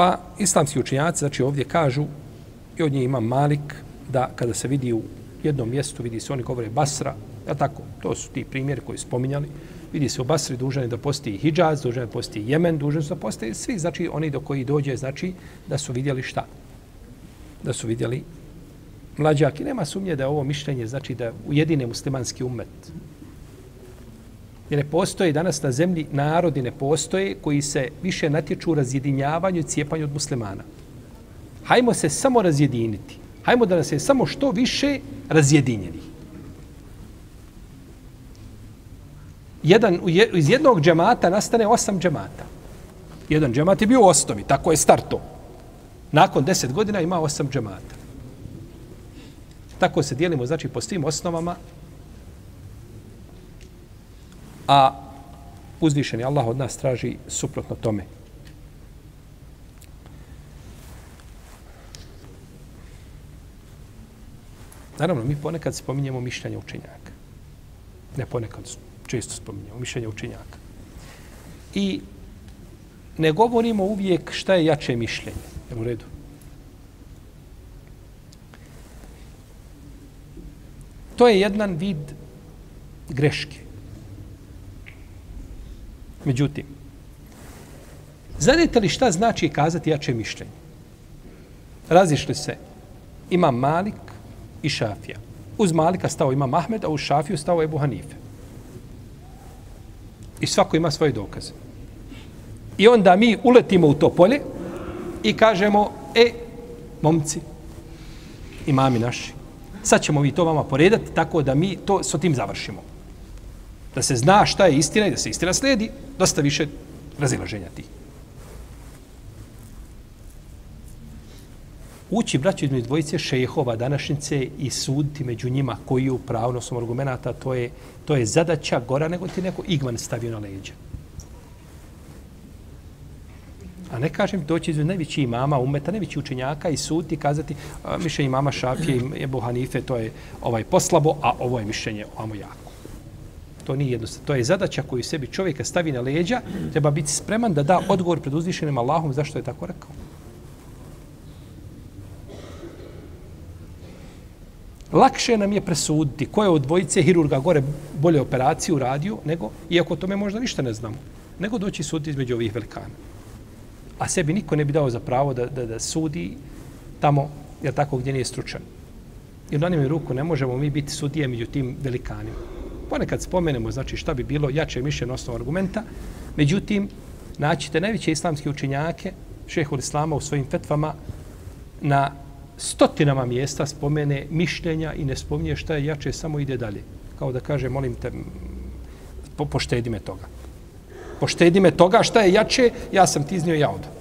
Pa islamski učinjaci, znači ovdje kažu, i od nje ima Malik, da kada se vidi u jednom mjestu, vidi se oni govore Basra, ja tako, to su ti primjeri koji spominjali, vidi se u Basri dužan je da postoji Hidžaz, dužan je da postoji Jemen, dužan je da postoji svi, znači oni do koji dođe, znači da su vidjeli šta? Da su vidjeli mlađak i nema sumnje da je ovo mišljenje, znači da ujedine muslimanski umet. Jer ne postoje danas na zemlji narodi ne postoje koji se više natječu u razjedinjavanju i cijepanju od muslimana. Hajmo se samo razjediniti. Hajmo da nas je samo što više razjedinjenih. jedan, iz jednog džemata nastane osam džemata. Jedan džemat je bio u osnovi, tako je starto. Nakon deset godina ima osam džemata. Tako se dijelimo, znači, po svim osnovama. A uzvišeni Allah od nas traži suprotno tome. Naravno, mi ponekad spominjemo mišljenje učenjaka. Ne ponekad često spominjemo mišljenje učenjaka. I ne govorimo uvijek šta je jače mišljenje. Je u redu? To je jedan vid greške. Međutim, znate li šta znači kazati jače mišljenje? Razišli se ima Malik i Šafija. Uz Malika stao ima Mahmed, a uz Šafiju stao Ebu Hanife. I svako ima svoje dokaze. I onda mi uletimo u to polje i kažemo, e, momci, imami naši, sad ćemo mi to vama poredati tako da mi to s tim završimo. Da se zna šta je istina i da se istina slijedi, dosta više razilaženja tih. Ući, braću, između dvojice šejehova današnjice i suditi među njima koji je u pravnostom argumenta, to je, to je zadaća gora nego ti neko igman stavio na leđa. A ne kažem doći između najveći imama, umeta, najveći učenjaka i suditi kazati mišljenje imama Šafije i Ebu Hanife, to je ovaj poslabo, a ovo je mišljenje ovamo jako. To nije jednostavno. To je zadaća koju sebi čovjeka stavi na leđa, treba biti spreman da da odgovor pred uzvišenim Allahom zašto je tako rekao. Lakše nam je presuditi ko je od dvojice hirurga gore bolje operaciju radio, nego, iako o tome možda ništa ne znamo, nego doći suditi između ovih velikana. A sebi niko ne bi dao za pravo da, da, da sudi tamo, jer tako gdje nije stručan. I u danim ruku ne možemo mi biti sudije među tim velikanima. Ponekad spomenemo, znači šta bi bilo jače mišljeno osnovu argumenta, međutim, naćite najveće islamske učenjake, šehol Islama u svojim fetvama, na stotinama mjesta spomene mišljenja i ne spominje šta je jače, samo ide dalje. Kao da kaže, molim te, po, poštedi me toga. Poštedi me toga šta je jače, ja sam ti iznio, ja odam.